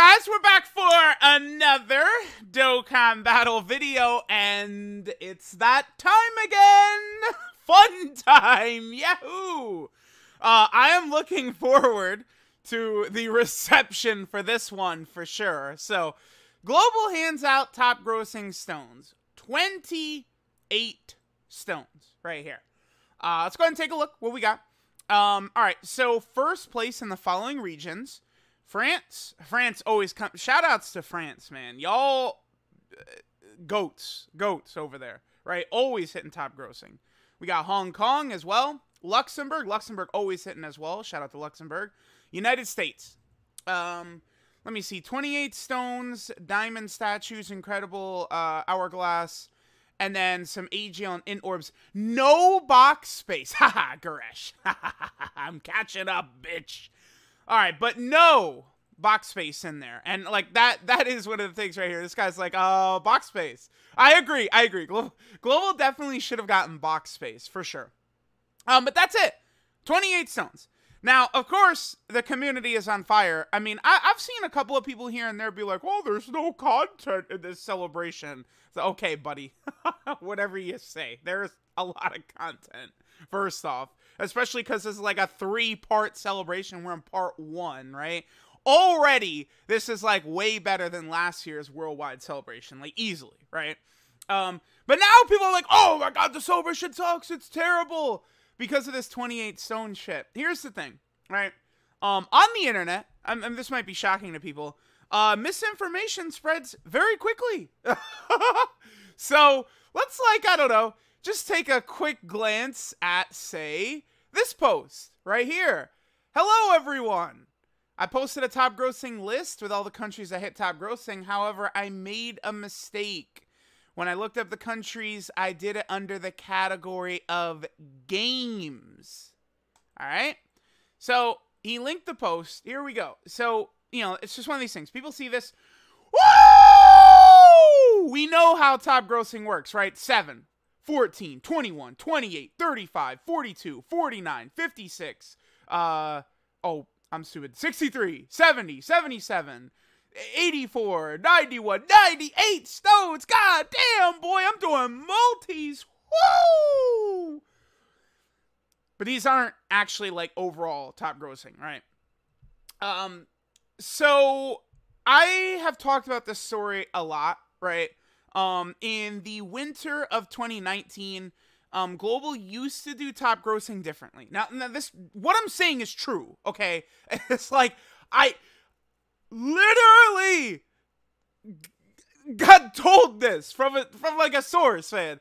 guys? We're back for another Dokkan Battle video, and it's that time again! Fun time! Yahoo! Uh, I am looking forward to the reception for this one for sure. So, Global hands out top grossing stones. 28 stones right here. Uh, let's go ahead and take a look what we got. Um, all right, so first place in the following regions France. France always come. Shout outs to France, man. Y'all, uh, goats, goats over there, right? Always hitting top grossing. We got Hong Kong as well. Luxembourg. Luxembourg always hitting as well. Shout out to Luxembourg. United States. Um, let me see. 28 stones, diamond statues, incredible uh, hourglass, and then some Aegeon in orbs. No box space. Haha, Goresh. I'm catching up, bitch. All right, but no box space in there. And like that that is one of the things right here. This guy's like, "Oh, box space." I agree. I agree. Global, Global definitely should have gotten box space for sure. Um, but that's it. 28 stones. Now, of course, the community is on fire. I mean, I, have seen a couple of people here and there be like, "Oh, there's no content in this celebration." So, okay, buddy, whatever you say. There's a lot of content. First off, especially because this is like a three-part celebration. We're in part one, right? Already, this is like way better than last year's worldwide celebration, like easily, right? Um, but now people are like, "Oh my god, the celebration sucks. It's terrible." because of this 28 stone shit. Here's the thing, right? Um, on the internet, and, and this might be shocking to people, uh, misinformation spreads very quickly. so let's like, I don't know, just take a quick glance at, say, this post right here. Hello, everyone. I posted a top grossing list with all the countries that hit top grossing. However, I made a mistake. When I looked up the countries, I did it under the category of games. All right. So he linked the post. Here we go. So, you know, it's just one of these things. People see this. Woo! We know how top grossing works, right? 7, 14, 21, 28, 35, 42, 49, 56. Uh, oh, I'm stupid. 63, 70, 77, 84, 91, 98 stones. God damn, boy, I'm doing multis. Woo! But these aren't actually like overall top grossing, right? Um, so I have talked about this story a lot, right? Um, in the winter of 2019, um, Global used to do top grossing differently. Now, now this what I'm saying is true, okay? It's like I literally got told this from a, from like a source, man.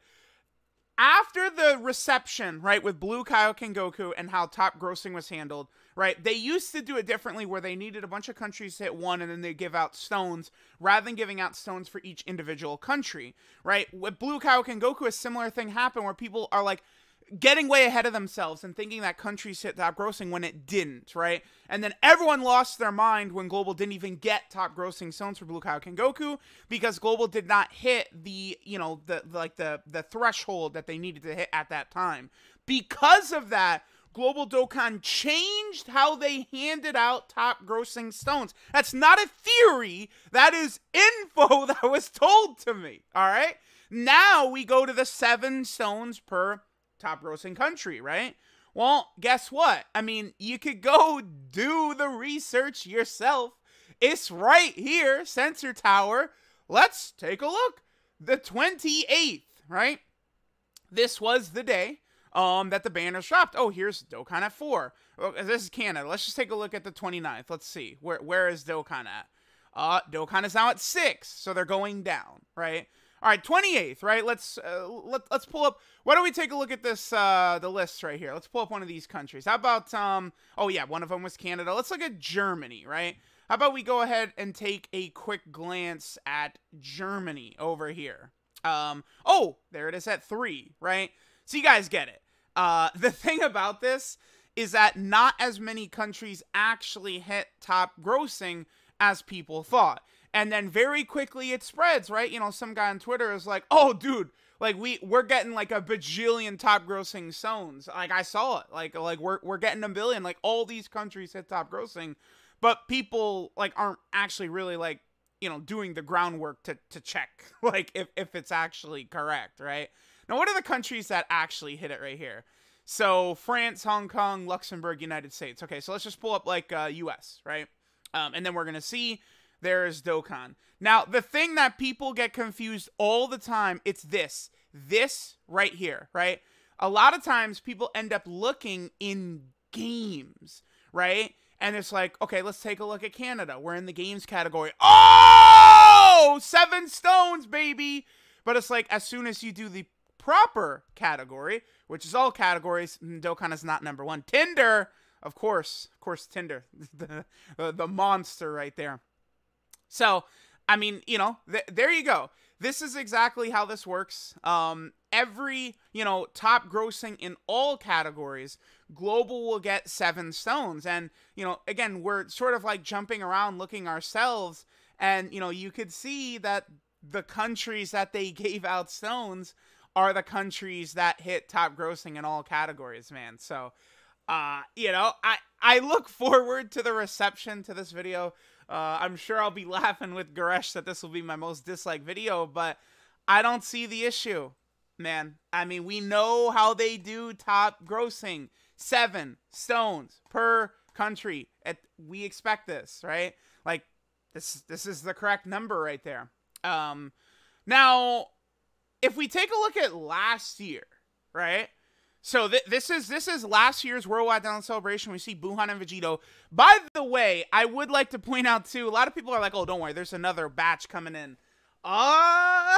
After the reception, right, with Blue Kaioken Goku and how top grossing was handled, right, they used to do it differently where they needed a bunch of countries to hit one and then they give out stones rather than giving out stones for each individual country, right? With Blue Kaioken Goku, a similar thing happened where people are like, getting way ahead of themselves and thinking that countries hit top grossing when it didn't, right? And then everyone lost their mind when Global didn't even get top grossing stones for Blue Kaioken Goku because Global did not hit the, you know, the, the like the the threshold that they needed to hit at that time. Because of that, Global Dokkan changed how they handed out top grossing stones. That's not a theory, that is info that was told to me, all right? Now we go to the 7 stones per top grossing country, right? Well, guess what? I mean, you could go do the research yourself. It's right here, Sensor Tower. Let's take a look. The 28th, right? This was the day um, that the banners dropped. Oh, here's Dokkan at 4. this is Canada. Let's just take a look at the 29th. Let's see. Where Where is Dokkan at? Uh, Dokkan is now at 6, so they're going down, right? All right, 28th, right? Let's uh, let, let's pull up. Why don't we take a look at this uh, the list right here? Let's pull up one of these countries. How about um? Oh yeah, one of them was Canada. Let's look at Germany, right? How about we go ahead and take a quick glance at Germany over here? Um. Oh, there it is at three, right? So you guys get it. Uh, the thing about this is that not as many countries actually hit top grossing as people thought and then very quickly it spreads, right? You know, some guy on Twitter is like, "Oh, dude, like we we're getting like a bajillion top grossing zones." Like I saw it, like like we're we're getting a billion. Like all these countries hit top grossing, but people like aren't actually really like you know doing the groundwork to to check like if if it's actually correct, right? Now, what are the countries that actually hit it right here? So France, Hong Kong, Luxembourg, United States. Okay, so let's just pull up like uh, U.S. right, um, and then we're gonna see there's Dokkan. Now, the thing that people get confused all the time, it's this, this right here, right? A lot of times people end up looking in games, right? And it's like, okay, let's take a look at Canada. We're in the games category. Oh, seven stones, baby. But it's like, as soon as you do the proper category, which is all categories, mm, Dokkan is not number one. Tinder, of course, of course, Tinder, the, the monster right there. So, I mean, you know, th- there you go. This is exactly how this works. Um, every, you know, top grossing in all categories, global will get seven stones. And, you know, again, we're sort of like jumping around looking ourselves. And, you know, you could see that the countries that they gave out stones are the countries that hit top grossing in all categories, man. So, uh, you know, I, I look forward to the reception to this video. Uh, I'm sure I'll be laughing with Goresh that this will be my most disliked video, but I don't see the issue, man. I mean, we know how they do top grossing seven stones per country. At, we expect this, right? Like this, this is the correct number right there. Um, now, if we take a look at last year, right? So th- this is this is last year's Worldwide Download Celebration. We see Buuhan and Vegito. By the way, I would like to point out too. A lot of people are like, "Oh, don't worry, there's another batch coming in." Uh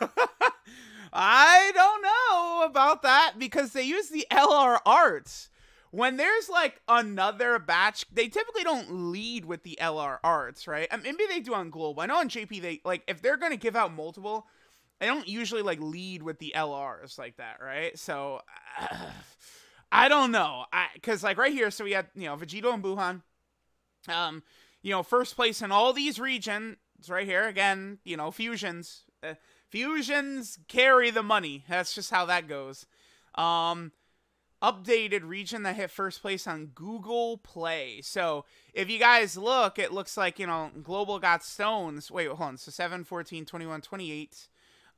I don't know about that because they use the LR arts. When there's like another batch, they typically don't lead with the LR arts, right? Maybe they do on global. I know on JP they like if they're gonna give out multiple, I don't usually like lead with the LRs like that, right? So uh, I don't know. I cuz like right here so we had, you know, Vegito and Buuhan. Um, you know, first place in all these regions right here again, you know, fusions. Uh, fusions carry the money. That's just how that goes. Um updated region that hit first place on Google Play. So if you guys look, it looks like, you know, Global got stones. Wait, hold on. So 7, 14, 21, 28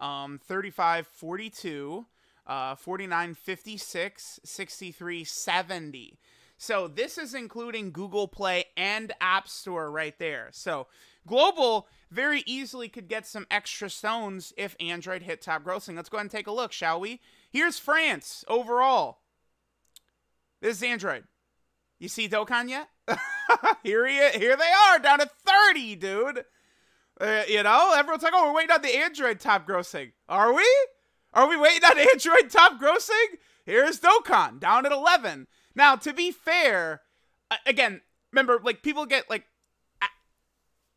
um, 35 42, uh, 49 56, 63 70. So this is including Google Play and App Store right there. So Global very easily could get some extra stones if Android hit top grossing. Let's go ahead and take a look, shall we? Here's France overall. This is Android. You see Dokkan yet? here he, here they are down to 30, dude. Uh, you know, everyone's like, "Oh, we're waiting on the Android top grossing." Are we? Are we waiting on Android top grossing? Here's Dokkan down at 11. Now, to be fair, again, remember, like people get like.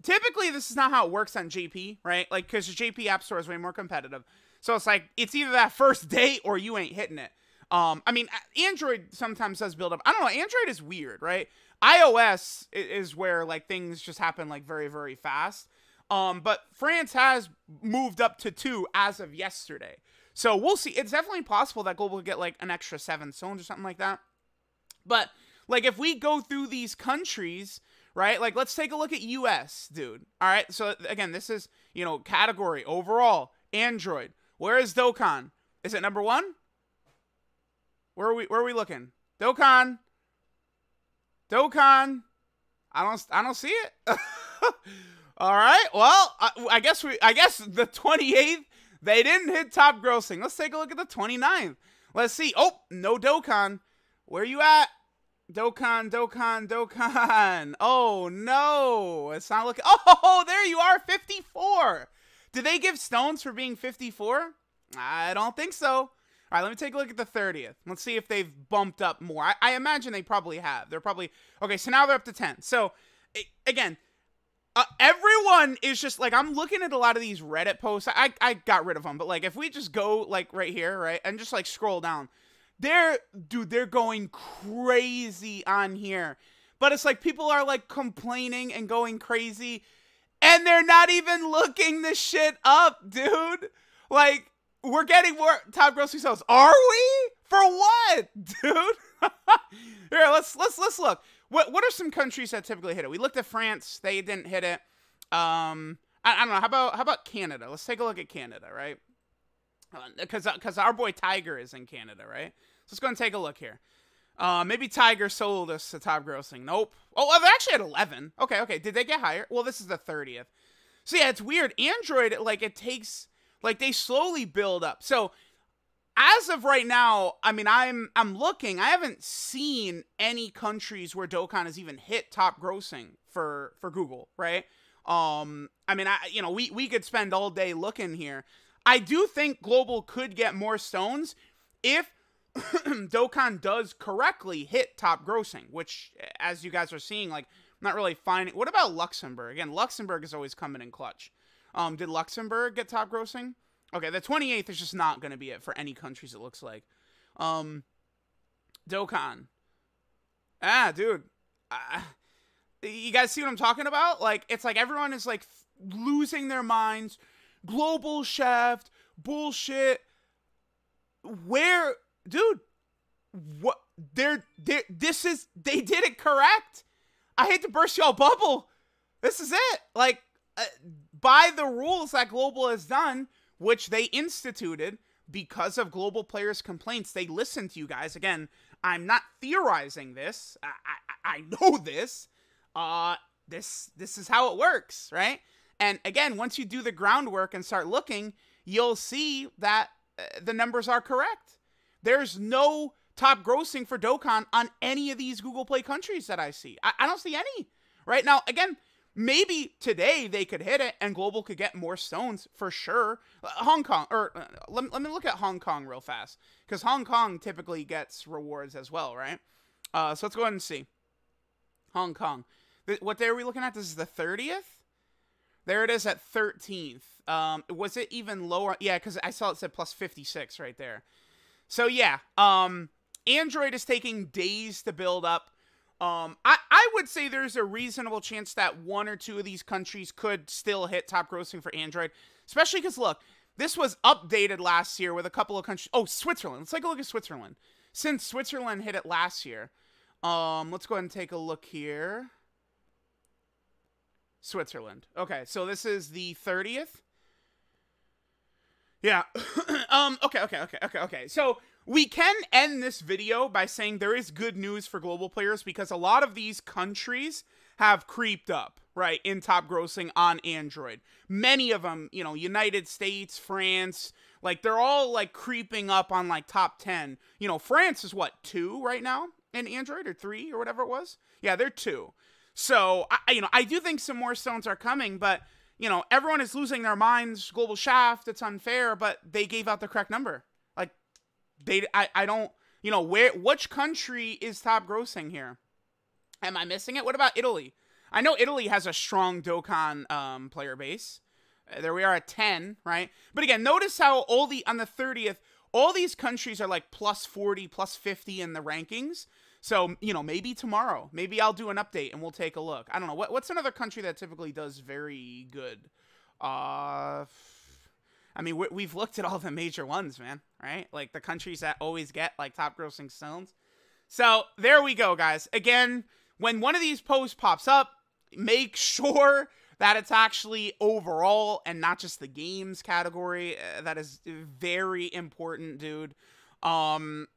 Typically, this is not how it works on JP, right? Like, because the JP App Store is way more competitive. So it's like it's either that first day or you ain't hitting it. Um, I mean, Android sometimes does build up. I don't know. Android is weird, right? iOS is where like things just happen like very, very fast. Um, but France has moved up to two as of yesterday. So we'll see. It's definitely possible that Global will get like an extra seven stones or something like that. But like if we go through these countries, right? Like let's take a look at US, dude. All right. So again, this is, you know, category overall, Android. Where is Dokkan? Is it number one? Where are we where are we looking? Dokkan. Dokkan. I don't I don't see it. All right. Well, I, I, guess we. I guess the 28th they didn't hit top grossing. Let's take a look at the 29th. Let's see. Oh, no Dokkan. Where you at? Dokkan, Dokkan, Dokkan. Oh no, it's not looking. Oh, there you are, 54. Did they give stones for being 54? I don't think so. All right, let me take a look at the 30th. Let's see if they've bumped up more. I, I imagine they probably have. They're probably okay. So now they're up to 10. So again, uh, everyone is just like I'm looking at a lot of these Reddit posts. I I got rid of them, but like if we just go like right here, right, and just like scroll down, they're dude, they're going crazy on here. But it's like people are like complaining and going crazy, and they're not even looking this shit up, dude. Like we're getting more top grocery sales. Are we? For what, dude? Here, let's let's let's look. What what are some countries that typically hit it? We looked at France; they didn't hit it. Um, I, I don't know. How about how about Canada? Let's take a look at Canada, right? Because uh, because uh, our boy Tiger is in Canada, right? So let's go and take a look here. Uh, maybe Tiger sold us to top grossing. Nope. Oh, they actually had 11. Okay, okay. Did they get higher? Well, this is the 30th. So yeah, it's weird. Android, like, it takes, like, they slowly build up. So as of right now, I mean, I'm I'm looking. I haven't seen any countries where Dokkan has even hit top grossing for for Google, right? Um, I mean, I you know, we we could spend all day looking here. I do think global could get more stones if Dokkan does correctly hit top grossing, which, as you guys are seeing, like, I'm not really finding. What about Luxembourg? Again, Luxembourg is always coming in clutch. Um, did Luxembourg get top grossing? Okay, the 28th is just not going to be it for any countries, it looks like. Um, Dokkan. Ah, dude. You guys see what I'm talking about? Like, it's like everyone is, like, losing their minds. Global shaft, bullshit. Where, dude, what? They're, they're, this is, they did it correct. I hate to burst y'all bubble. This is it. Like, uh, by the rules that Global has done, which they instituted because of global players' complaints. They listened to you guys. Again, I'm not theorizing this. I, I, I know this. Uh, this this is how it works, right? And again, once you do the groundwork and start looking, you'll see that uh, the numbers are correct. There's no top grossing for Dokkan on any of these Google Play countries that I see. I, I don't see any. Right now, again, maybe today they could hit it and global could get more stones for sure. Uh, hong kong or uh, let, let me look at hong kong real fast because hong kong typically gets rewards as well right? Uh, so let's go ahead and see. Hong kong. Th- what day are we looking at? This is the 30th there it is at 13th um, was it even lower? Yeah because i saw it said plus 56 right there. So yeah um, android is taking days to build up um, I, I would say there's a reasonable chance that one or two of these countries could still hit top grossing for Android, especially because look, this was updated last year with a couple of countries. Oh, Switzerland. Let's take a look at Switzerland. Since Switzerland hit it last year, um, let's go ahead and take a look here. Switzerland. Okay, so this is the 30th. Yeah. um, okay, okay, okay, okay, okay. So we can end this video by saying there is good news for global players because a lot of these countries have creeped up, right, in top grossing on Android. Many of them, you know, United States, France, like they're all like creeping up on like top 10. You know, France is what, 2 right now in Android or 3 or whatever it was? Yeah, they're 2. So, I, you know, I do think some more stones are coming, but you know, everyone is losing their minds. Global Shaft, it's unfair, but they gave out the correct number. They, I, I don't, you know, where, which country is top grossing here? Am I missing it? What about Italy? I know Italy has a strong Dokkan um, player base. Uh, there we are at 10, right? But again, notice how all the, on the 30th, all these countries are like plus 40, plus 50 in the rankings. So, you know, maybe tomorrow, maybe I'll do an update and we'll take a look. I don't know. What, what's another country that typically does very good? Uh, I mean, we have looked at all the major ones, man, right? Like the countries that always get like top grossing stones. So there we go, guys. Again, when one of these posts pops up, make sure that it's actually overall and not just the games category. Uh, that is very important, dude. Um,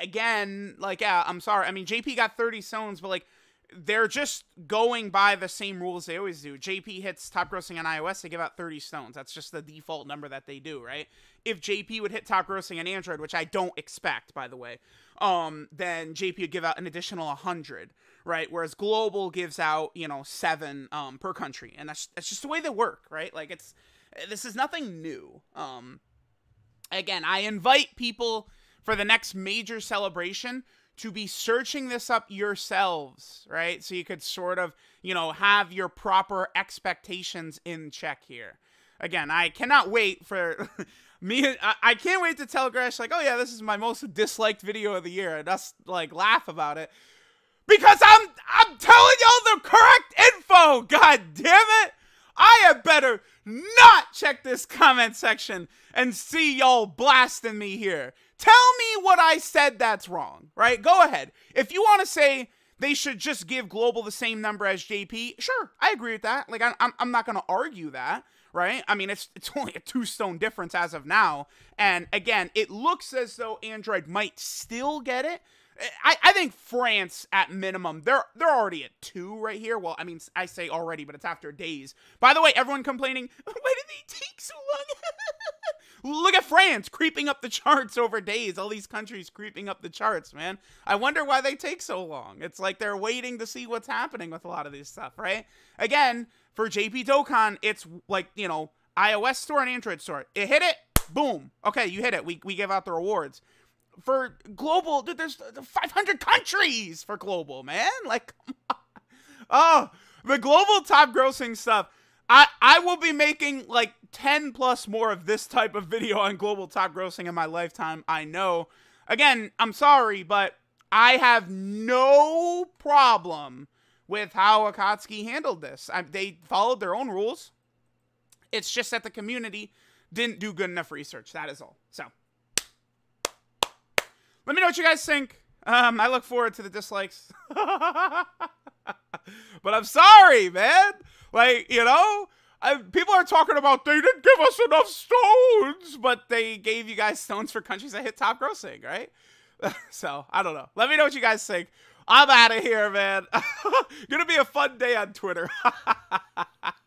again, like, yeah, I'm sorry. I mean, JP got 30 stones, but like, they're just going by the same rules they always do. JP hits top grossing on iOS, they give out 30 stones. That's just the default number that they do, right? If JP would hit top grossing on Android, which I don't expect, by the way, um, then JP would give out an additional 100, right? Whereas global gives out, you know, seven um, per country, and that's that's just the way they work, right? Like it's this is nothing new. Um, again, I invite people for the next major celebration to be searching this up yourselves, right? So you could sort of, you know, have your proper expectations in check here. Again, I cannot wait for me. I, can't wait to tell Gresh, like, oh yeah, this is my most disliked video of the year, and us like laugh about it because I'm I'm telling y'all the correct info. God damn it! I had better not check this comment section and see y'all blasting me here. Tell me what I said that's wrong, right? Go ahead. If you want to say they should just give global the same number as JP. Sure, I agree with that. Like, I'm, I'm not going to argue that, right? I mean, it's, it's only a two stone difference as of now. And again, it looks as though Android might still get it. I, I think France at minimum they're they're already at two right here. Well, I mean I say already, but it's after days. By the way, everyone complaining, why did they take so long? Look at France creeping up the charts over days. All these countries creeping up the charts, man. I wonder why they take so long. It's like they're waiting to see what's happening with a lot of this stuff, right? Again, for JP Dokkan, it's like you know iOS store and Android store. It hit it, boom. Okay, you hit it. We we give out the rewards for global. Dude, there's 500 countries for global, man. Like, oh, the global top grossing stuff. I I will be making like 10 plus more of this type of video on global top grossing in my lifetime. I know. Again, I'm sorry, but I have no problem with how Akatsuki handled this. I, they followed their own rules. It's just that the community didn't do good enough research. That is all. So. Let me know what you guys think. Um, I look forward to the dislikes. but I'm sorry, man. Like, you know, I, people are talking about they didn't give us enough stones, but they gave you guys stones for countries that hit top grossing, right? so, I don't know. Let me know what you guys think. I'm out of here, man. Gonna be a fun day on Twitter.